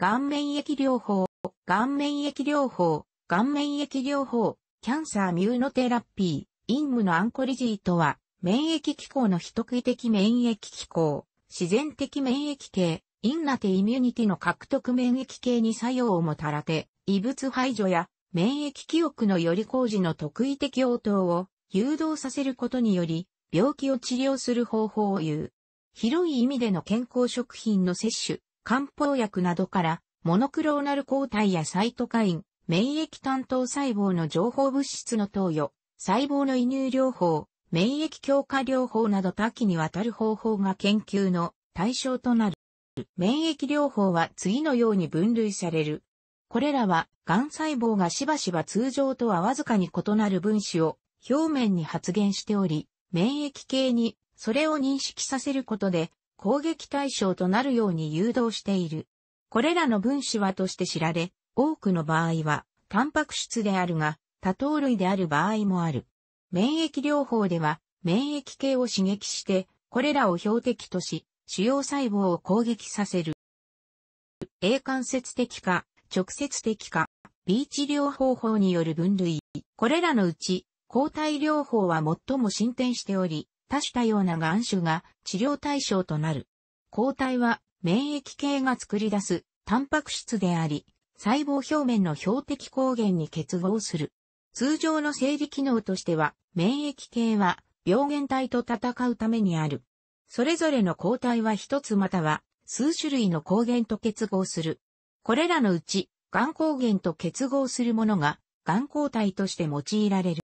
がん免疫療法、がん免疫療法、がん免疫療法、 cancer immunotherapy、immuno-oncology とは、免疫機構の非特異的免疫機構、自然的免疫系、 innate immunity の獲得免疫系に作用をもたらて、異物排除や免疫記憶のより高次の特異的応答を誘導させることにより、病気を治療する方法を言う。広い意味での健康食品の摂取、漢方薬などから、モノクローナル抗体やサイトカイン、免疫担当細胞の情報物質の投与、細胞の移入療法、免疫強化療法など多岐にわたる方法が研究の対象となる。免疫療法は次のように分類される。これらは、癌細胞がしばしば通常とはわずかに異なる分子を表面に発現しており、免疫系にそれを認識させることで攻撃対象となるように誘導している。これらの分子はとして知られ、多くの場合は、タンパク質であるが、多糖類である場合もある。免疫療法では、免疫系を刺激して、これらを標的とし、主要細胞を攻撃させる。A 間接的か、直接的か、B 治療方法による分類。これらのうち、抗体療法は最も進展しており、多種多様な癌種が治療対象となる。抗体は免疫系が作り出すタンパク質であり、細胞表面の標的抗原に結合する。通常の生理機能としては、免疫系は病原体と戦うためにある。それぞれの抗体は一つまたは数種類の抗原と結合する。これらのうち、癌抗原と結合するものが、癌抗体として用いられる。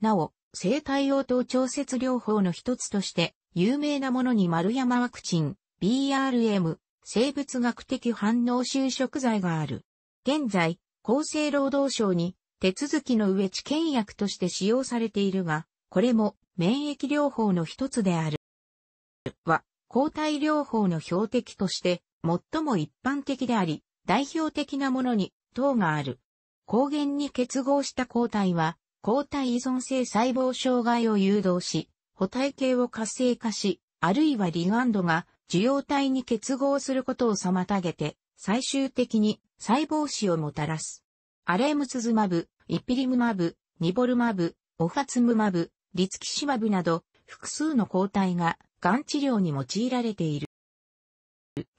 なお、生体応答調節療法の一つとして、有名なものに丸山ワクチン、BRM、生物学的反応就職剤がある。現在、厚生労働省に手続きの上治験薬として使用されているが、これも免疫療法の一つである。は、抗体療法の標的として最も一般的であり、代表的なものに糖がある。抗原に結合した抗体は、抗体依存性細胞障害を誘導し、補体系を活性化し、あるいはリガンドが受容体に結合することを妨げて、最終的に細胞死をもたらす。アレームツズマブ、イピリムマブ、ニボルマブ、オファツムマブ、リツキシマブなど、複数の抗体が癌治療に用いられている。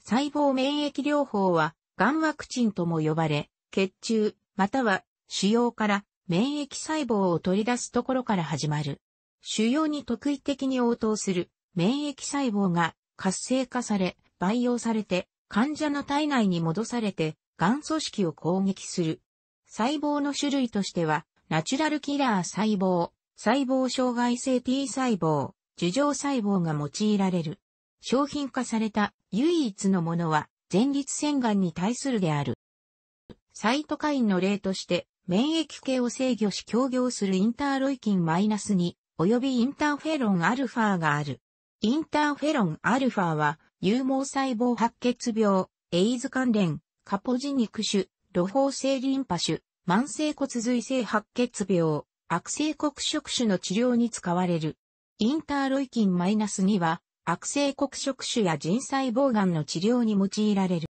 細胞免疫療法は、癌ワクチンとも呼ばれ、血中、または腫瘍から免疫細胞を取り出すところから始まる。腫瘍に特異的に応答する免疫細胞が活性化され、培養されて、患者の体内に戻されて、癌組織を攻撃する。細胞の種類としては、ナチュラルキラー細胞、細胞障害性 T 細胞、樹状細胞が用いられる。商品化された唯一のものは前立腺がんに対するである。サイトカインの例として免疫系を制御し協業するインターロイキンマイナス -2 及びインターフェロンアルファがある。インターフェロンアルファは、有毛細胞白血病、エイズ関連、カポジ肉種、露胞性リンパ種、慢性骨髄性白血病、悪性黒色種の治療に使われる。インターロイキンマイナス -2 は、悪性黒色種や腎細胞癌の治療に用いられる。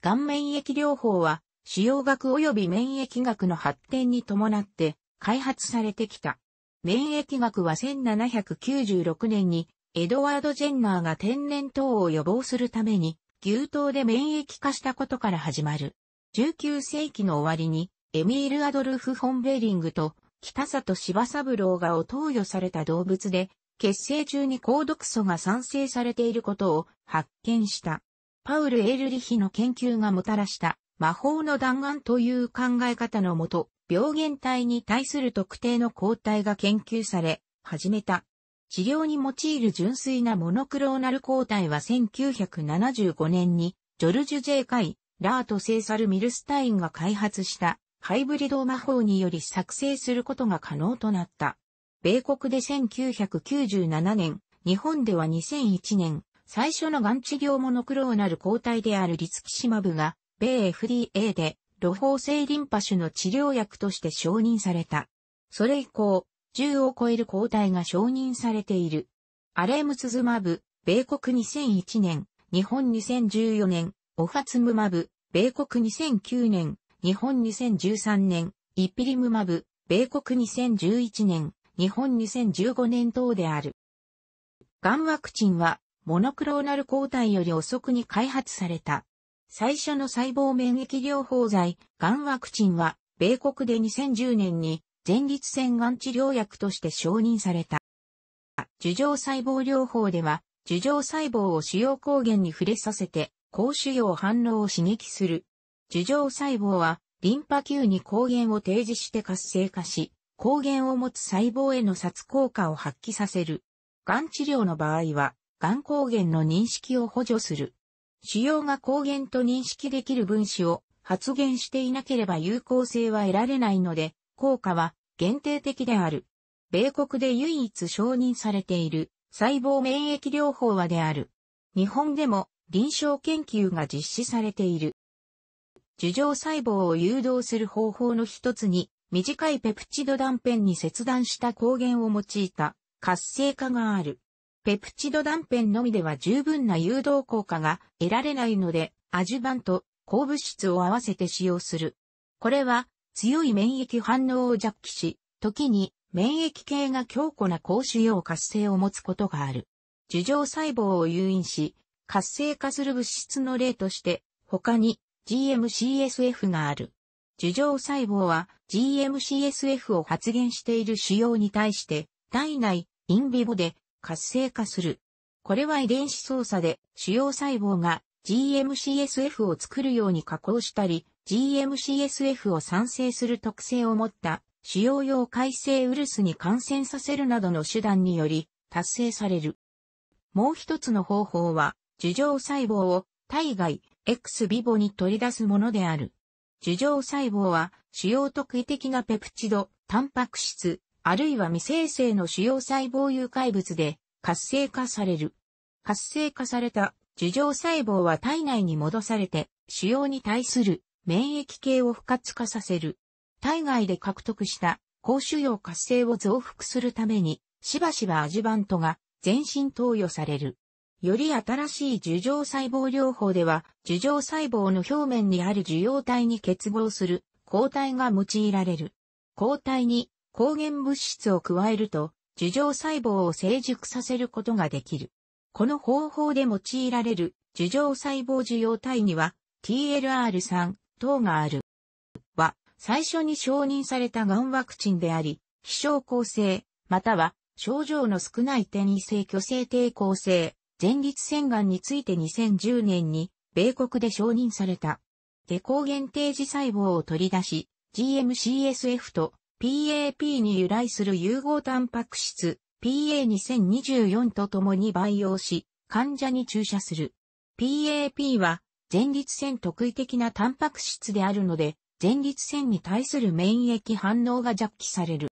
顔免疫療法は、腫瘍学及び免疫学の発展に伴って開発されてきた。免疫学は1796年にエドワード・ジェンナーが天然痘を予防するために牛痘で免疫化したことから始まる。19世紀の終わりにエミール・アドルフ・フォン・ベリングと北里柴三郎がを投与された動物で血清中に高毒素が産生されていることを発見した。パウル・エールリヒの研究がもたらした魔法の弾丸という考え方のもと、病原体に対する特定の抗体が研究され、始めた。治療に用いる純粋なモノクローナル抗体は1975年に、ジョルジュ・ジェイ・カイ、ラート・セーサル・ミルスタインが開発したハイブリド魔法により作成することが可能となった。米国で1997年、日本では2001年、最初のがん治療モノクローナル抗体であるリツキシマブが米 FDA で露胞性リンパ種の治療薬として承認された。それ以降、10を超える抗体が承認されている。アレムツズマブ、米国2001年、日本2014年、オファツムマブ、米国2009年、日本2013年、イピリムマブ、米国2011年、日本2015年等である。ガンワクチンは、モノクローナル抗体より遅くに開発された。最初の細胞免疫療法剤、ガンワクチンは、米国で2010年に前立腺がん治療薬として承認された。樹状細胞療法では、樹状細胞を主要抗原に触れさせて、高腫瘍反応を刺激する。樹状細胞は、リンパ球に抗原を提示して活性化し、抗原を持つ細胞への殺効果を発揮させる。癌治療の場合は、癌抗原の認識を補助する。腫瘍が抗原と認識できる分子を発現していなければ有効性は得られないので、効果は限定的である。米国で唯一承認されている細胞免疫療法はである。日本でも臨床研究が実施されている。樹状細胞を誘導する方法の一つに、短いペプチド断片に切断した抗原を用いた活性化がある。ペプチド断片のみでは十分な誘導効果が得られないので、アジュバント、抗物質を合わせて使用する。これは強い免疫反応を弱気し、時に免疫系が強固な高腫瘍活性を持つことがある。樹状細胞を誘引し、活性化する物質の例として、他に GMCSF がある。樹状細胞は GMCSF を発現している腫瘍に対して体内、インビボで活性化する。これは遺伝子操作で腫瘍細胞が GMCSF を作るように加工したり、GMCSF を産生する特性を持った腫瘍用改正ウイルスに感染させるなどの手段により達成される。もう一つの方法は樹状細胞を体外、X ビボに取り出すものである。樹状細胞は主要特異的なペプチド、タンパク質、あるいは未生成の主要細胞有害物で活性化される。活性化された樹状細胞は体内に戻されて腫瘍に対する免疫系を不活化させる。体外で獲得した高腫瘍活性を増幅するためにしばしばアジバントが全身投与される。より新しい樹状細胞療法では、樹状細胞の表面にある受容体に結合する抗体が用いられる。抗体に抗原物質を加えると、樹状細胞を成熟させることができる。この方法で用いられる樹状細胞受容体には TLR3 等がある。は、最初に承認されたがんワクチンであり、非症候性、または症状の少ない転移性虚勢抵抗性、前立腺がんについて2010年に米国で承認された。で抗原定時細胞を取り出し、GMCSF と PAP に由来する融合タンパク質 PA2024 と共に培養し、患者に注射する。PAP は前立腺特異的なタンパク質であるので、前立腺に対する免疫反応が弱気される。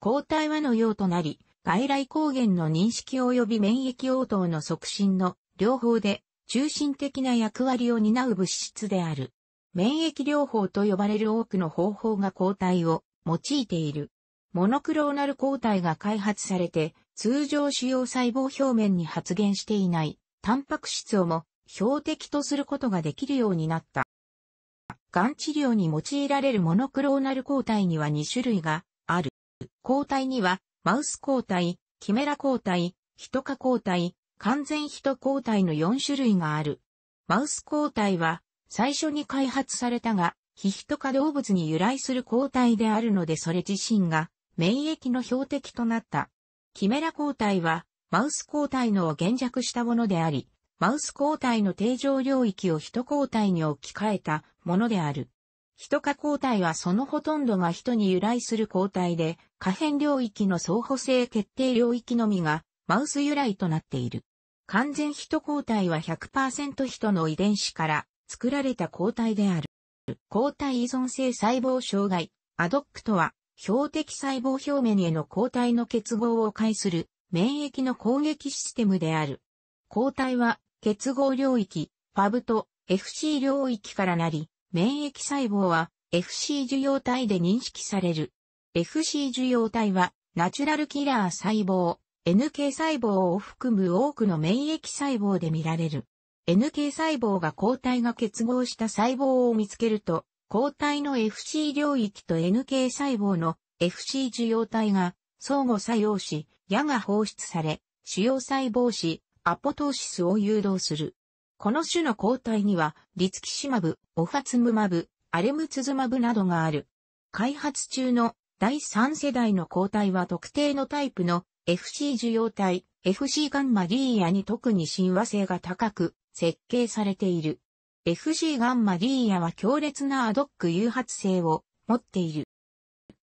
抗体はの用となり、外来抗原の認識及び免疫応答の促進の両方で中心的な役割を担う物質である。免疫療法と呼ばれる多くの方法が抗体を用いている。モノクローナル抗体が開発されて、通常主要細胞表面に発現していないタンパク質をも標的とすることができるようになった。がん治療に用いられるモノクローナル抗体には2種類がある。抗体にはマウス抗体、キメラ抗体、ヒト化抗体、完全ヒト抗体の4種類がある。マウス抗体は最初に開発されたが、非ヒト化動物に由来する抗体であるのでそれ自身が免疫の標的となった。キメラ抗体はマウス抗体のを減弱したものであり、マウス抗体の定常領域をヒト抗体に置き換えたものである。ヒト化抗体はそのほとんどが人に由来する抗体で、可変領域の相補性決定領域のみがマウス由来となっている。完全ヒト抗体は100%人の遺伝子から作られた抗体である。抗体依存性細胞障害、アドックとは、標的細胞表面への抗体の結合を介する免疫の攻撃システムである。抗体は結合領域、ファブと FC 領域からなり、免疫細胞は FC 受容体で認識される。FC 受容体はナチュラルキラー細胞、NK 細胞を含む多くの免疫細胞で見られる。NK 細胞が抗体が結合した細胞を見つけると、抗体の FC 領域と NK 細胞の FC 受容体が相互作用し、矢が放出され、主要細胞子、アポトーシスを誘導する。この種の抗体には、リツキシマブ、オファツムマブ、アレムツズマブなどがある。開発中の第3世代の抗体は特定のタイプの FC 受容体、FC ガンマリーヤに特に親和性が高く設計されている。FC ガンマリーヤは強烈なアドック誘発性を持っている。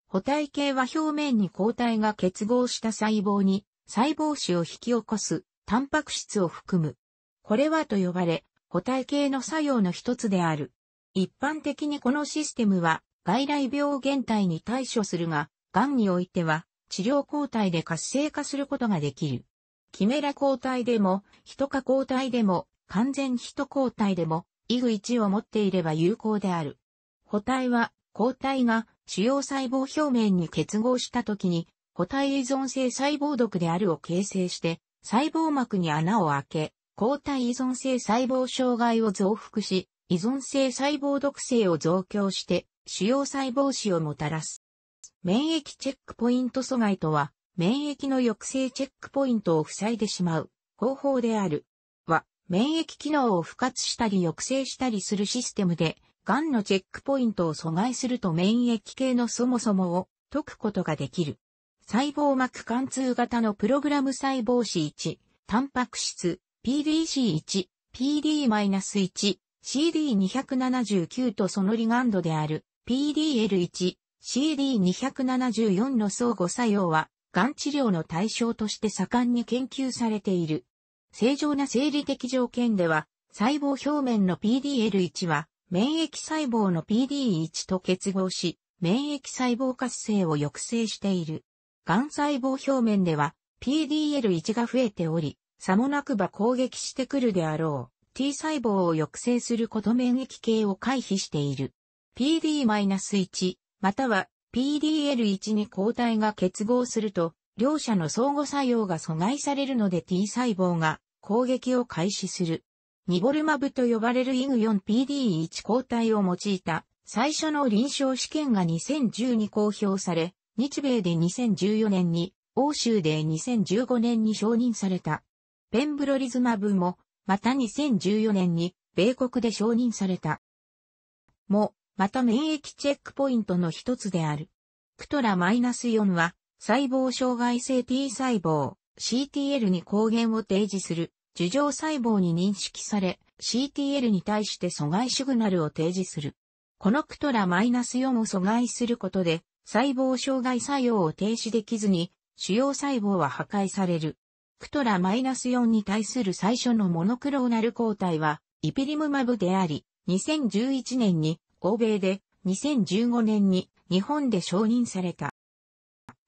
補体系は表面に抗体が結合した細胞に細胞子を引き起こすタンパク質を含む。これはと呼ばれ、補体系の作用の一つである。一般的にこのシステムは外来病原体に対処するが、癌においては治療抗体で活性化することができる。キメラ抗体でも、ヒト化抗体でも、完全ヒト抗体でも、イグ1を持っていれば有効である。補体は、抗体が主要細胞表面に結合した時に、固体依存性細胞毒であるを形成して、細胞膜に穴を開け、抗体依存性細胞障害を増幅し、依存性細胞毒性を増強して、主要細胞死をもたらす。免疫チェックポイント阻害とは、免疫の抑制チェックポイントを塞いでしまう方法である。免疫機能を不活したり抑制したりするシステムで、癌のチェックポイントを阻害すると免疫系のそもそもを解くことができる。細胞膜貫通型のプログラム細胞子1、タンパク質、PDC1、PD-1、CD279 とそのリガンドである PDL1、CD274 の相互作用は、癌治療の対象として盛んに研究されている。正常な生理的条件では、細胞表面の PDL1 は免疫細胞の PD1 と結合し、免疫細胞活性を抑制している。癌細胞表面では PDL1 が増えており、さもなくば攻撃してくるであろう。T 細胞を抑制すること免疫系を回避している。PD-1、または PDL1 に抗体が結合すると、両者の相互作用が阻害されるので T 細胞が攻撃を開始する。ニボルマブと呼ばれるイグ 4PD1 抗体を用いた最初の臨床試験が2010に公表され、日米で2014年に、欧州で2015年に承認された。ペンブロリズマブも、また2014年に、米国で承認された。も、また免疫チェックポイントの一つである。クトラマイナス -4 は、細胞障害性 T 細胞、CTL に抗原を提示する樹状細胞に認識され、CTL に対して阻害シグナルを提示する。このクトラマイナス -4 を阻害することで、細胞障害作用を停止できずに、主要細胞は破壊される。クトラマイナス -4 に対する最初のモノクローナル抗体は、イピリムマブであり、2011年に欧米で、2015年に日本で承認された。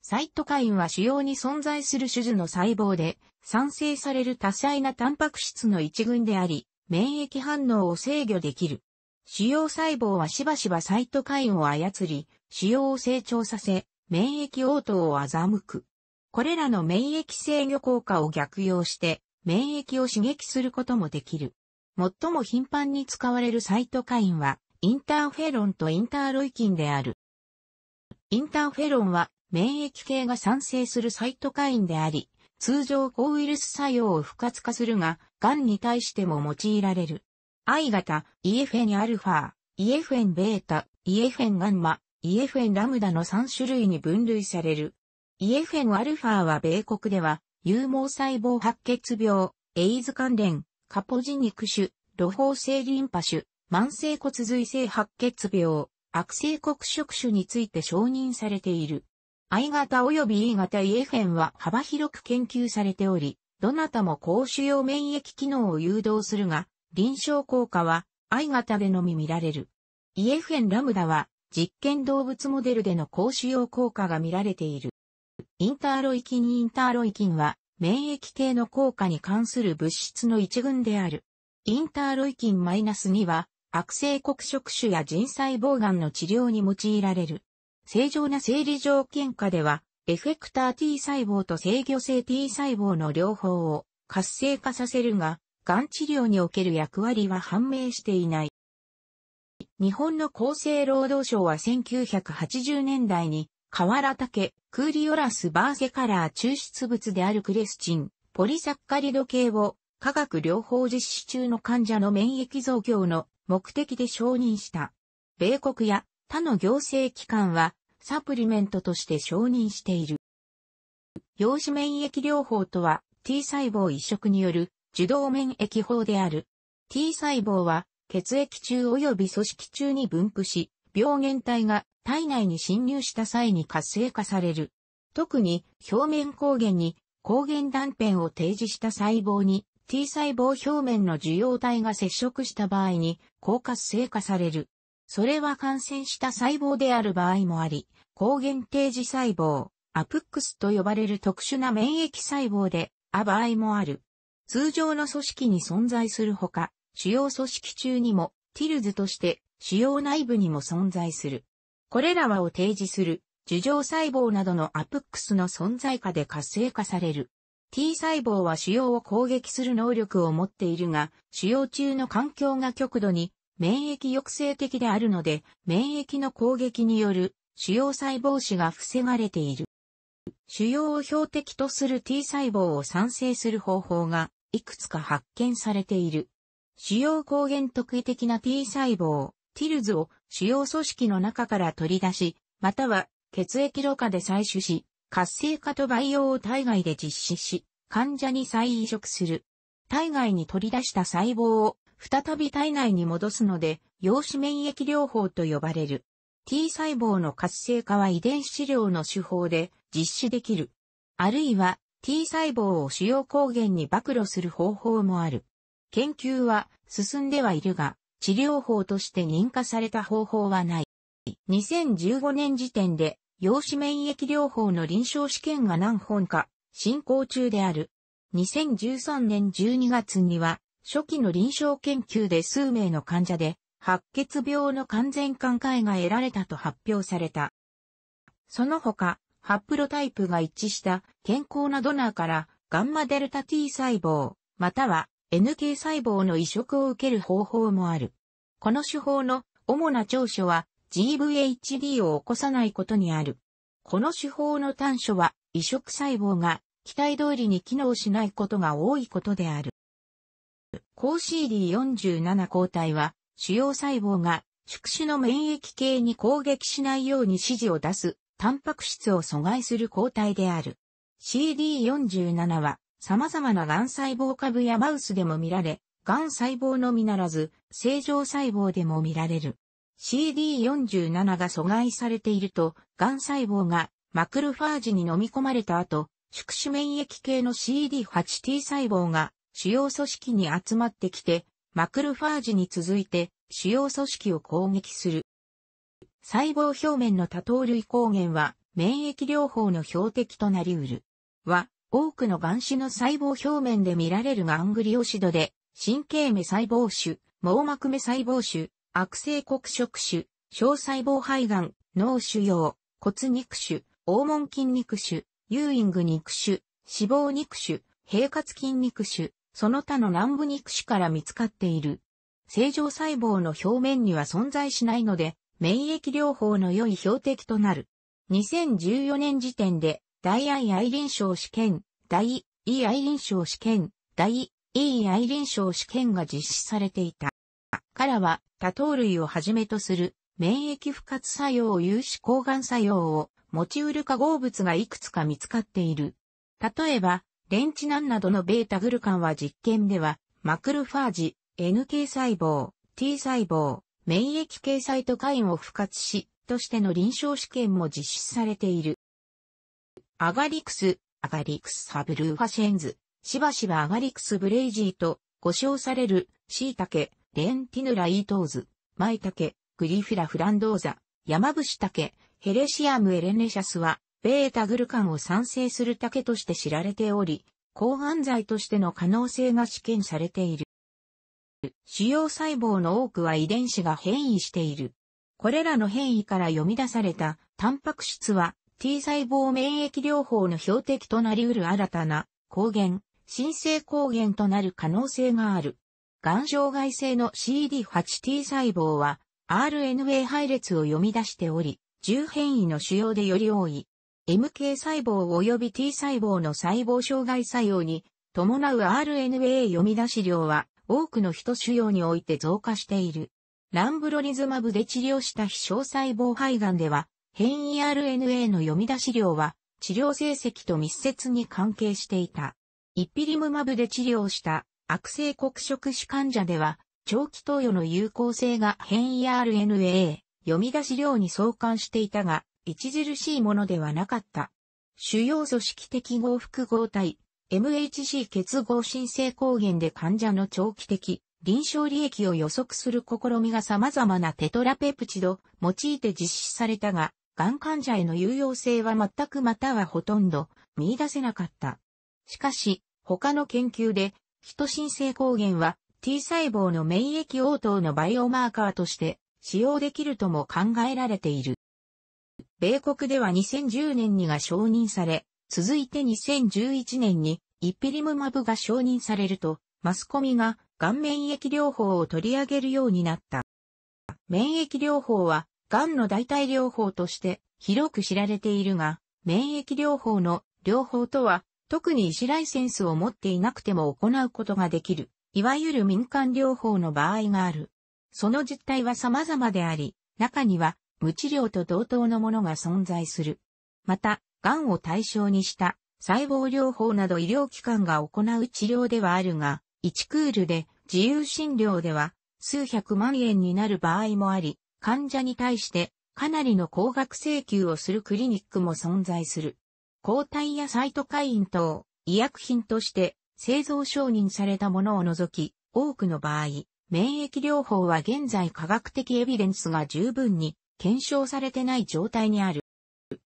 サイトカインは主要に存在する種々の細胞で産生される多彩なタンパク質の一群であり、免疫反応を制御できる。主要細胞はしばしばサイトカインを操り、腫瘍を成長させ、免疫応答を欺く。これらの免疫制御効果を逆用して、免疫を刺激することもできる。最も頻繁に使われるサイトカインは、インターフェロンとインターロイキンである。インターフェロンは免疫系が産生するサイトカインであり、通常抗ウイルス作用を不活化するが、癌に対しても用いられる。I 型、EFN-α、EFN-β、EFN-γ、EFN-λの3種類に分類される。EFN-α は米国では、有毛細胞白血病、エイズ関連、カポジ肉種、露胞性リンパ種、慢性骨髄性白血病、悪性黒色種について承認されている。 I 型及び E 型 EFN は幅広く研究されており、どなたも高腫瘍免疫機能を誘導するが、臨床効果は I 型でのみ見られる。EFN ラムダは実験動物モデルでの高腫瘍効果が見られている。インターロイキンインターロイキンは免疫系の効果に関する物質の一群である。インターロイキン -2 は悪性黒色種や腎細胞癌の治療に用いられる。正常な生理条件下では、エフェクター T 細胞と制御性 T 細胞の両方を活性化させるが、癌治療における役割は判明していない。日本の厚生労働省は1980年代に、河原竹、クーリオラスバーセカラー抽出物であるクレスチン、ポリサッカリド系を化学療法実施中の患者の免疫増強の目的で承認した。米国や他の行政機関はサプリメントとして承認している。陽子免疫療法とは T 細胞移植による受動免疫法である。T 細胞は血液中及び組織中に分布し、病原体が体内に侵入した際に活性化される。特に表面抗原に抗原断片を提示した細胞に T 細胞表面の受容体が接触した場合に高活性化される。それは感染した細胞である場合もあり、抗原提示細胞、アプックスと呼ばれる特殊な免疫細胞で、あ場合もある。通常の組織に存在するほか、主要組織中にも、ティルズとして主要内部にも存在する。これらはを提示する、樹状細胞などのアプックスの存在下で活性化される。T 細胞は腫瘍を攻撃する能力を持っているが、腫瘍中の環境が極度に免疫抑制的であるので、免疫の攻撃による腫瘍細胞死が防がれている。腫瘍を標的とする T 細胞を産生する方法がいくつか発見されている。主要抗原特異的な T 細胞、ティルズを主要組織の中から取り出し、または血液ろ過で採取し、活性化と培養を体外で実施し、患者に再移植する。体外に取り出した細胞を再び体内に戻すので、陽子免疫療法と呼ばれる。T 細胞の活性化は遺伝子治療の手法で実施できる。あるいは T 細胞を主要抗原に暴露する方法もある。研究は進んではいるが、治療法として認可された方法はない。2015年時点で、陽子免疫療法の臨床試験が何本か進行中である。2013年12月には、初期の臨床研究で数名の患者で、白血病の完全寛解が得られたと発表された。その他、ハプロタイプが一致した健康なドナーからガンマデルタ T 細胞、または NK 細胞の移植を受ける方法もある。この手法の主な長所は GVHD を起こさないことにある。この手法の短所は移植細胞が期待通りに機能しないことが多いことである。高 CD47 抗体は主要細胞が宿主の免疫系に攻撃しないように指示を出すタンパク質を阻害する抗体である。CD47 は様々な癌細胞株やマウスでも見られ、癌細胞のみならず、正常細胞でも見られる。CD47 が阻害されていると、癌細胞がマクルファージに飲み込まれた後、宿主免疫系の CD8T 細胞が主要組織に集まってきて、マクルファージに続いて主要組織を攻撃する。細胞表面の多糖類抗原は免疫療法の標的となり得る。は、多くの眼種の細胞表面で見られるガングリオシドで、神経目細胞種、網膜目細胞種、悪性黒色種、小細胞肺がん、脳腫瘍、骨肉種、黄門筋肉種、ユーイング肉種、脂肪肉種、平滑筋肉種、その他の南部肉種から見つかっている。正常細胞の表面には存在しないので、免疫療法の良い標的となる。2014年時点で大愛愛臨床試験、大 E 愛臨床試験、大 E 愛臨床試験が実施されていた。からは、多糖類をはじめとする免疫不活作用有志抗がん作用を持ち得る化合物がいくつか見つかっている。例えば、レンチナンなどのベータグルカンは実験では、マクルファージ、NK 細胞、T 細胞、免疫系サイトカインを不活し、としての臨床試験も実施されている。アガリクス、 Agaricus subrufescens、しばしば Agaricus blazei と呼称されるシイタケ、 Lentinula edodes、マイタケ、 Grifola frondosa、ヤマブシタケ、 Hericium erinaceus は、ベータグルカンを産生するタケとして知られており、抗がん剤としての可能性が試験されている。腫瘍細胞の多くは遺伝子が変異している。これらの変異から読み出されたタンパク質は T 細胞免疫療法の標的となり得る新たな抗原、新生抗原となる可能性がある。癌障害性の CD8T 細胞は RNA 配列を読み出しており、10変異の主要でより多い。MK 細胞及び T 細胞の細胞障害作用に伴う RNA 読み出し量は多くの人腫瘍において増加している。ランブロリズマブで治療した非小細胞肺がんでは、変異 RNA の読み出し量は治療成績と密接に関係していた。イピリムマブで治療した悪性黒色種患者では、長期投与の有効性が変異 RNA、読み出し量に相関していたが、著しいものではなかった。主要組織的合複合体、MHC 結合新生抗原で患者の長期的、臨床利益を予測する試みが様々なテトラペプチド用いて実施されたが、がん患者への有用性は全くまたはほとんど見出せなかった。しかし、他の研究で人新生抗原は T 細胞の免疫応答のバイオマーカーとして使用できるとも考えられている。米国では2010年にが承認され、続いて2011年にイピリムマブが承認されると、マスコミが顔免疫療法を取り上げるようになった。免疫療法は、癌の代替療法として広く知られているが、免疫療法の療法とは特に医師ライセンスを持っていなくても行うことができる、いわゆる民間療法の場合がある。その実態は様々であり、中には無治療と同等のものが存在する。また、癌を対象にした細胞療法など医療機関が行う治療ではあるが、1クールで自由診療では数百万円になる場合もあり、患者に対してかなりの高額請求をするクリニックも存在する。抗体やサイトカイン等、医薬品として製造承認されたものを除き、多くの場合、免疫療法は現在科学的エビデンスが十分に検証されてない状態にある。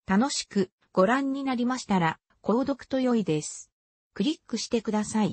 楽しくご覧になりましたら、購読と良いです。クリックしてください。